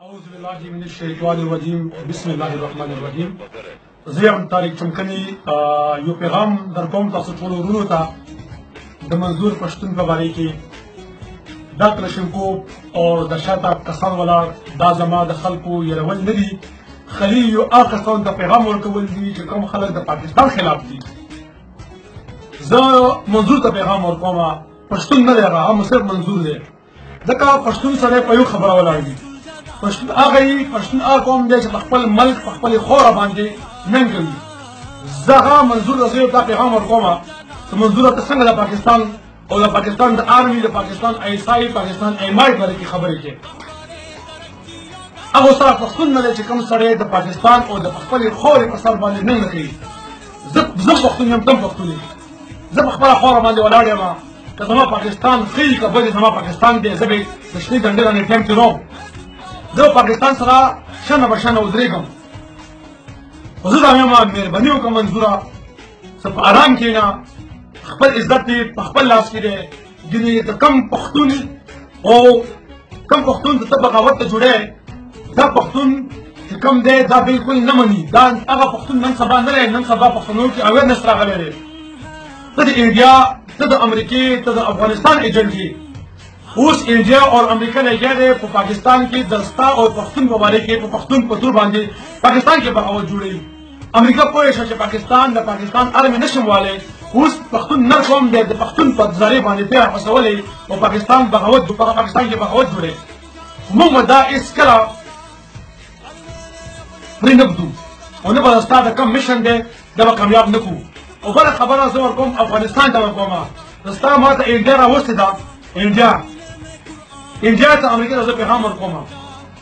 اعوذ بالله من الشیطان الرجیم بسم الله الرحمن الرحیم زه هم طارق چمکنی یو پیغام در کوم تاسو ټول ورونو ته د منظور پښتون په باره کې دا کلشنکو او د شاته کسان ولا دا زما د خلکو یرول نه دي خلیل یو هغه کسانو ته پیغام ورکول دي چې کوم خلک د پاکستان خلاف دي زه منظور ته پیغام ورکوم پښتون نه دی هغه هم صرف منظور دی ځکه پښتون سره په یو خبره ولاړ دي پښتون هغه یې پښتون هغه قوم دی چې په خپل ملک په خپلې خوره باندې ننګ کوي زه هغه منظور ته زه یو دا پیغام ورکوم چې منظور ته څنګه د پاکستان او د پاکستان د آرمي د پاکستان آی اس آی پاکستان ایم آی باندې کې خبرې کوي هغه سره پښتون نه چې کوم سره د پاکستان او د خپل خوري په سر باندې نه کوي زه زه پښتون یم تم پښتون یم زه په خپل خور باندې ولاړ یم که زما پاکستان خې کبل زما پاکستان دې زه به د شنې ډنډې نه ټیم کې روم زه پاکستان سره شنه بشنه ودرېږم خو زه دا مې ما مهرباني وکړه منظوره ته په آرام کېنه خپل عزت دې په خپل لاس کې دی ګینې د کم پښتون او کم پښتون ته بغاوت ته جوړه دا پښتون چې کم دی دا بالکل نه مني دا هغه پښتون نن سبا نه لري نن سبا پښتنو کې اویرنس راغلی دی ته د انډیا ته د امریکې ته د افغانستان ایجنټ یې اوس انډیا او امریکا نه یې په پاکستان کې دستا او پښتون مبارک په پښتون په تور باندې پاکستان کې بغاوت جوړوي امریکا پوه شو چې پاکستان د پاکستان ارمي نشم والي اوس پښتون نه قوم دی د پښتون په ځارې باندې پیار پسولې او پاکستان بغاوت په پاکستان کې بغاوت جوړي موږ دا اس کلا پرینبدو او نه به ستاسو کم مشن دی دا کامیاب نکو او بل خبره زه ورکوم افغانستان ته ورکوم ستا ما ته انډیا راوستې ده انډیا انډیا ته امریکا ته زه پیغام ورکوم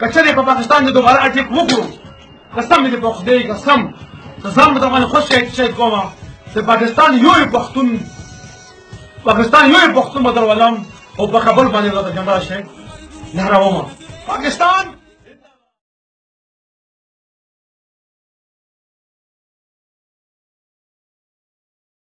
که چېرې په پاکستان کې دوباره اټیک وکړو قسم دې په خدای قسم ته ځان به باندې خوش شي چې کوم چې پاکستان یو پښتون پاکستان یو پښتون بدر ولم او په کابل باندې راته جمع شي نه راوم پاکستان